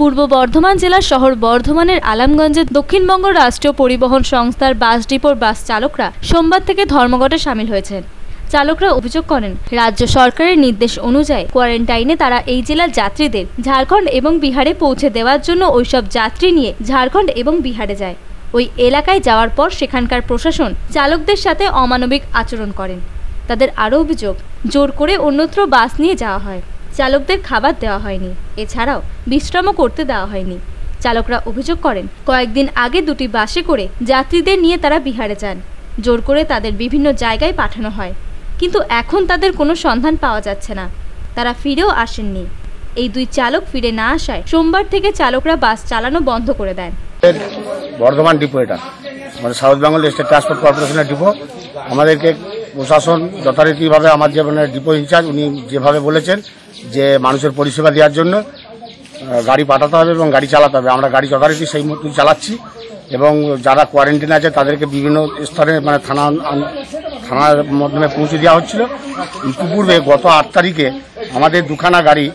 পূর্ব বর্ধমান জেলার শহর বর্ধমানের আলামগঞ্জে দক্ষিণবঙ্গ রাষ্ট্রীয় পরিবহন সংস্থার বাস ডিপোর বাস চালকরা সোমবার থেকে ধর্মঘটে সামিল হয়েছেন। চালকরা অভিযোগ করেন, রাজ্য সরকারের নির্দেশ অনুযায়ী কোয়ারেন্টাইনে তারা এই জেলার যাত্রীদের ঝাড়খণ্ড এবং বিহারে পৌঁছে দেওয়ার জন্য ওইসব যাত্রী নিয়ে ঝাড়খণ্ড এবং বিহারে যায়। ওই এলাকায় যাওয়ার পর সেখানকার প্রশাসন চালকদের সাথে অমানবিক আচরণ করেন। তাদের আরও অভিযোগ, জোর করে অন্যত্র বাস নিয়ে যাওয়া হয়। চালকদের খাবার দেওয়া হয়নি। এছাড়াও বিশ্রামও করতে দেওয়া হয়নি। চালকরা অভিযোগ করেন, কয়েকদিন আগে দুটি বাসে করে যাত্রীদের নিয়ে তারা বিহারে যান। জোর করে তাদের বিভিন্ন জায়গায় পাঠানো হয়। কিন্তু এখন তাদের কোনো সন্ধান পাওয়া যাচ্ছে না। তারা ফিরেও আসেননি। এই দুই চালক ফিরে না আসায় সোমবার থেকে চালকরা বাস চালানো বন্ধ করে দেন। বর্ধমান ডিপো এটা। মানে সাউথ বেঙ্গল স্টেট ট্রান্সপোর্ট কর্পোরেশনের ডিপো। আমাদেরকে প্রশাসন যথারীতিভাবে আমার যে মানে ডিপো ইনচার্জ, উনি যেভাবে বলেছেন যে মানুষের পরিষেবা দেওয়ার জন্য গাড়ি পাঠাতে হবে এবং গাড়ি চালাতে হবে। আমরা গাড়ি যথারীতি সেই মতোই চালাচ্ছি এবং যারা কোয়ারেন্টিন আছে, তাদেরকে বিভিন্ন স্থানে মানে থানা, থানার মাধ্যমে পৌঁছে দেওয়া হচ্ছিল। ইতিপূর্বে গত আট তারিখে আমাদের দুখানা গাড়ি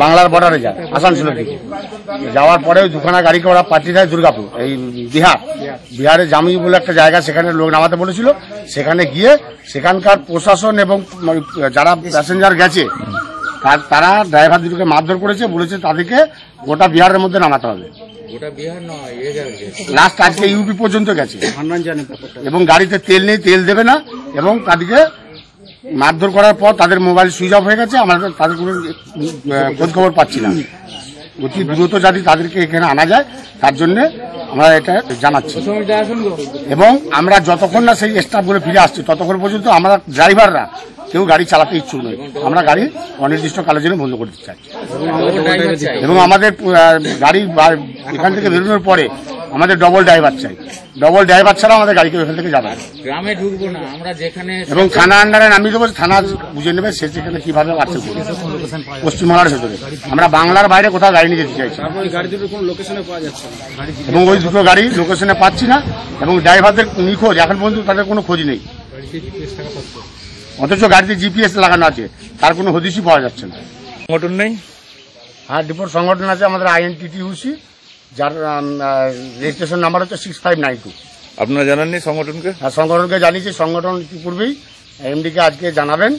বাংলার বর্ডারে যায় আসানসোলের দিকে। যাওয়ার পরে ওই দুখানা গাড়িকে ওরা পাঠিয়ে দেয় দুর্গাপুর এই বিহার। বিহারে জামি বলে একটা জায়গা সেখানে লোক নামাতে বলেছিল। সেখানে গিয়ে সেখানকার প্রশাসন এবং যারা প্যাসেঞ্জার গেছে তারা ড্রাইভার দুটোকে মারধর করেছে বলেছে তাদেরকে গোটা বিহারের মধ্যে নামাতে হবে। ওটা বিহার নয় এ যাবে লাস্ট আজকে ইউপি পর্যন্ত গেছে। এবং গাড়িতে তেল নেই তেল দেবে না এবং তাদেরকে মারধর করার পর তাদের মোবাইল সুইচ অফ হয়ে গেছে, আমরা তাদের কোনো খোঁজ খবর পাচ্ছি না। অতি দ্রুত যাতে তাদেরকে এখানে আনা যায়, তার জন্য আমরা এটা জানাচ্ছি। এবং আমরা যতক্ষণ না সেই স্টাফগুলো ফিরে আসছি, ততক্ষণ পর্যন্ত আমরা ড্রাইভাররা কেউ গাড়ি চালাতে ইচ্ছুক নয়। আমরা গাড়ি অনির্দিষ্ট কালের জন্য বন্ধ করে দিতে চাই। এবং আমাদের গাড়ি এখান থেকে বেরোনোর পরে আমাদের ডবল ড্রাইভার চাই। ডবল ড্রাইভার ছাড়া আমাদের গাড়িকে ওখান থেকে যাবে। গ্রামে ঢুকবো না আমরা যেখানে এবং থানা আন্ডারে নামিয়ে দেবো থানা বুঝে নেবে সে সেখানে কীভাবে করবে পশ্চিমবাংলার ভেতরে। আমরা বাংলার বাইরে কোথাও গাড়ি নিয়ে যেতে চাইছি এবং ওই দুটো গাড়ি লোকেশনে পাচ্ছি না এবং ড্রাইভারদের নিখোঁজ এখন পর্যন্ত তাদের কোনো খোঁজ নেই। অথচ গাড়িতে জিপিএস লাগানো আছে তার কোনো হদিশই পাওয়া যাচ্ছে না। সংগঠন নেই। হ্যাঁ ডিপোর সংগঠন আছে আমাদের আইএনটিটিউসি যার রেজিস্ট্রেশন নাম্বার হচ্ছে সিক্স ফাইভ নাইন টু আপনারা জানাননি সংগঠনকে? হ্যাঁ সংগঠনকে জানিয়েছি সংগঠন ইতিপূর্বেই এমডিকে আজকে জানাবেন।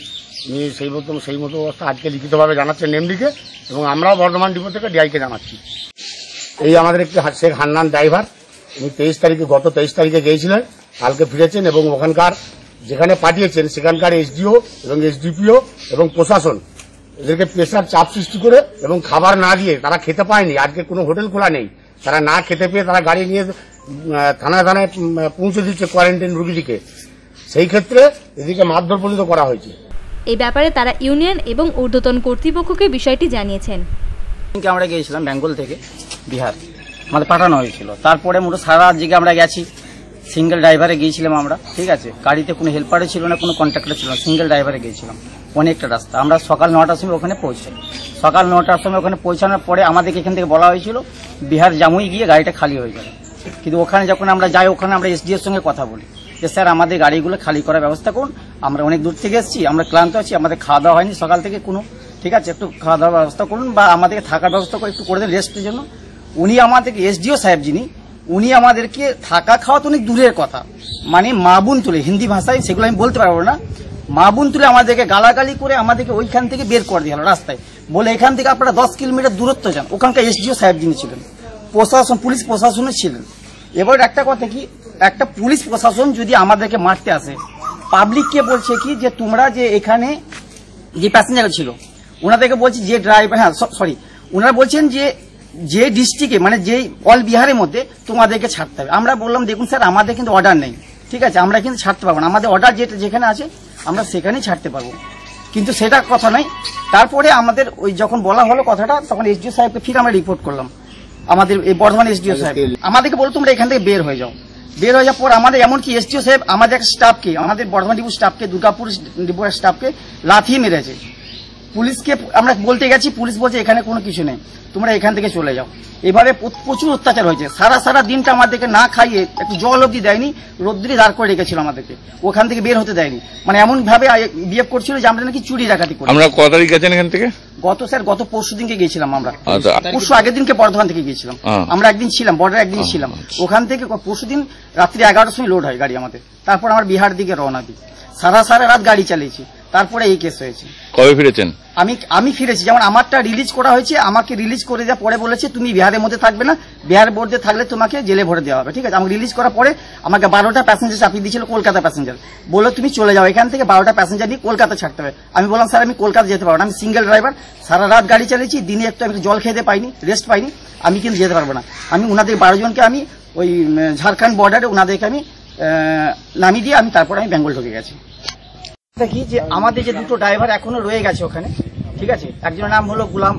উনি সেই মতো সেই মতো অবস্থা আজকে লিখিতভাবে জানাচ্ছেন এমডিকে এবং আমরাও বর্ধমান ডিপো থেকে ডিআইকে জানাচ্ছি। এই আমাদের একটি শেখ হান্নান ড্রাইভার উনি তেইশ তারিখে গত তেইশ তারিখে গিয়েছিলেন কালকে ফিরেছেন এবং ওখানকার যেখানে পাঠিয়েছেন সেখানকার এসডিও এবং এসডিপিও এবং প্রশাসন এদেরকে প্রেশার চাপ সৃষ্টি করে এবং খাবার না দিয়ে তারা খেতে পায়নি। আজকে কোনো হোটেল খোলা নেই। তারা না খেতে পেয়ে তারা গাড়ি নিয়ে থানায় থানায় পৌঁছে দিচ্ছে কোয়ারেন্টাইন রুগীটিকে। সেই ক্ষেত্রে এদিকে মারধর পর্যন্ত করা হয়েছে। এই ব্যাপারে তারা ইউনিয়ন এবং ঊর্ধ্বতন কর্তৃপক্ষকে বিষয়টি জানিয়েছেন। আমরা গিয়েছিলাম বেঙ্গল থেকে বিহার। আমাদের পাঠানো হয়েছিল। তারপরে মোটো সারা রাত জেগে আমরা গেছি। সিঙ্গেল ড্রাইভারে গিয়েছিলাম আমরা ঠিক আছে? গাড়িতে কোনো হেল্পারে ছিল না কোনো কন্ট্রাক্টর ছিল না। সিঙ্গেল ড্রাইভারে গিয়েছিলাম। অনেকটা রাস্তা। আমরা সকাল নটার সময় ওখানে পৌঁছাই। সকাল নটার সময় ওখানে পৌঁছানোর পরে আমাদেরকে এখান থেকে বলা হয়েছিল, বিহার জামুই গিয়ে গাড়িটা খালি হয়ে যাবে। কিন্তু ওখানে যখন আমরা যাই, ওখানে আমরা এসডিওর সঙ্গে কথা বলি। যে, স্যার, আমাদের গাড়িগুলো খালি করার ব্যবস্থা করুন। আমরা অনেক দূর থেকে এসেছি, আমরা ক্লান্ত আছি, আমাদের খাওয়া দাওয়া হয়নি সকাল থেকে কোনো। ঠিক আছে, একটু খাওয়া দাওয়ার ব্যবস্থা করুন বা আমাদেরকে থাকার ব্যবস্থা একটু করে দেন রেস্টের জন্য। উনি আমাদেরকে এসডিও সাহেব যিনি, উনি আমাদেরকে থাকা খাওয়া তো অনেক দূরের কথা। মানে মা বোন তুলে হিন্দি ভাষায় সেগুলো আমি বলতে পারব না। মা বোন তুলে আমাদেরকে গালাগালি করে আমাদেরকে ওইখান থেকে বের করে দিয়ে রাস্তায়। বলে এখান থেকে আপনারা দশ কিলোমিটার দূরত্ব যান। ওখানকার এসডিও সাহেব যিনি ছিলেন, প্রশাসন, পুলিশ প্রশাসনে ছিলেন। এবার একটা কথা কি, একটা পুলিশ প্রশাসন যদি আমাদেরকে মারতে আসে পাবলিককে বলছে কি যে তোমরা যে এখানে যে প্যাসেঞ্জার ছিল, ওনাদেরকে বলছি যে ড্রাইভার হ্যাঁ সরি ওনারা বলছেন যে যে ডিস্ট্রিক্টে মানে যে অল বিহারের মধ্যে তোমাদেরকে ছাড়তে হবে। আমরা বললাম, দেখুন স্যার আমাদের কিন্তু অর্ডার নেই। ঠিক আছে আমরা কিন্তু ছাড়তে পারব না। আমাদের অর্ডার যেটা যেখানে আছে আমরা সেখানেই ছাড়তে পারব। কিন্তু সেটা কথা নয়। তারপরে আমাদের ওই যখন বলা হলো কথাটা তখন এসডিও সাহেবকে ফির আমরা রিপোর্ট করলাম। আমাদের এই বর্ধমান এসডিও সাহেব। আমাদেরকে বলো তোমরা এখান থেকে বের হয়ে যাও। বের হয়ে যাওয়ার পর আমাদের এমনকি এসডিও সাহেব আমাদের এক স্টাফকে আমাদের বর্ধমান ডিপুর স্টাফকে দুর্গাপুর ডিপুর স্টাফকে লাথিয়ে মেরেছে। পুলিশকে আমরা বলতে গেছি পুলিশ বলছে এখানে কোনো কিছু নেই। তোমরা এখান থেকে চলে যাও। এভাবে প্রচুর অত্যাচার হয়েছে। সারা সারা দিনটা আমাদেরকে না খাইয়ে একটু জল অবধি দেয়নি রোদ্রি দাঁড় করে রেখেছিল আমাদেরকে। ওখান থেকে বের হতে দেয়নি। মানে এমন ভাবে বিহেভ করছিল যে আমরা নাকি চুরি ডাকাতি করি। আমরা ক তারিখ গেছেন এখান থেকে? গত স্যার গত পরশু দিনকে গিয়েছিলাম আমরা। আচ্ছা পরশু আগের দিনকে বর্ধমান থেকে গিয়েছিলাম। হ্যাঁ। আমরা একদিন ছিলাম বর্ডার একদিন ছিলাম। ওখান থেকে পরশু দিন রাত্রি এগারোটার সময় লোড হয় গাড়ি আমাদের। তারপর আমার বিহার দিকে রওনা দিই। সারা সারা রাত গাড়ি চালিয়েছি। তারপরে এই কেস হয়েছে। কবে ফিরেছেন? আমি আমি ফিরেছি। যেমন আমারটা রিলিজ করা হয়েছে আমাকে রিলিজ করে দেওয়া পরে বলেছে তুমি বিহারের মধ্যে থাকবে না। বিহার বোর্ডে থাকলে তোমাকে জেলে ভরে দেওয়া হবে। ঠিক আছে? আমাকে রিলিজ করার পরে আমাকে বারোটা প্যাসেঞ্জার চাপিয়ে দিয়েছিল কলকাতা প্যাসেঞ্জার বলল তুমি চলে যাও। এখান থেকে বারোটা প্যাসেঞ্জার নিয়ে কলকাতা ছাড়তে হবে। আমি বললাম স্যার আমি কলকাতা যেতে পারব না। আমি সিঙ্গেল ড্রাইভার সারা রাত গাড়ি চালিয়েছি। দিনে একটু আমি জল খেতে পাইনি রেস্ট পাইনি। আমি কিন্তু যেতে পারব না। আমি ওনাদের বারো জনকে আমি ওই ঝাড়খণ্ড বর্ডারে ওনাদেরকে আমি নামিয়ে দিয়ে আমি তারপর আমি বেঙ্গল ঢুকে গেছি। দেখি যে আমাদের যে দুটো ড্রাইভার এখনও রয়ে গেছে ওখানে, ঠিক আছে? একজনের নাম হলো গুলাম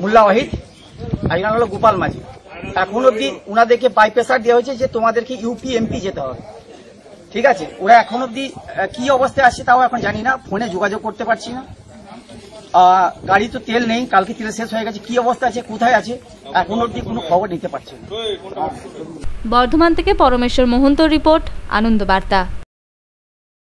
মুল্লা ওয়াহিদ একজন হলো গোপাল মাঝি। এখন অব্দি ওনাদেরকে বাই প্রেসার দেওয়া হয়েছে যে তোমাদেরকে ইউপি এমপি যেতে হবে। ঠিক আছে? ওরা এখন অব্দি কি অবস্থায় আছে তাও এখন জানি না, ফোনে যোগাযোগ করতে পারছি না। গাড়ি তো তেল নেই, কালকে তেল শেষ হয়ে গেছে, কি অবস্থা আছে, কোথায় আছে, এখন অব্দি কোনো খবর নিতে পারছি না। বর্ধমান থেকে পরমেশ্বর মোহন্তর রিপোর্ট, আনন্দ বার্তা।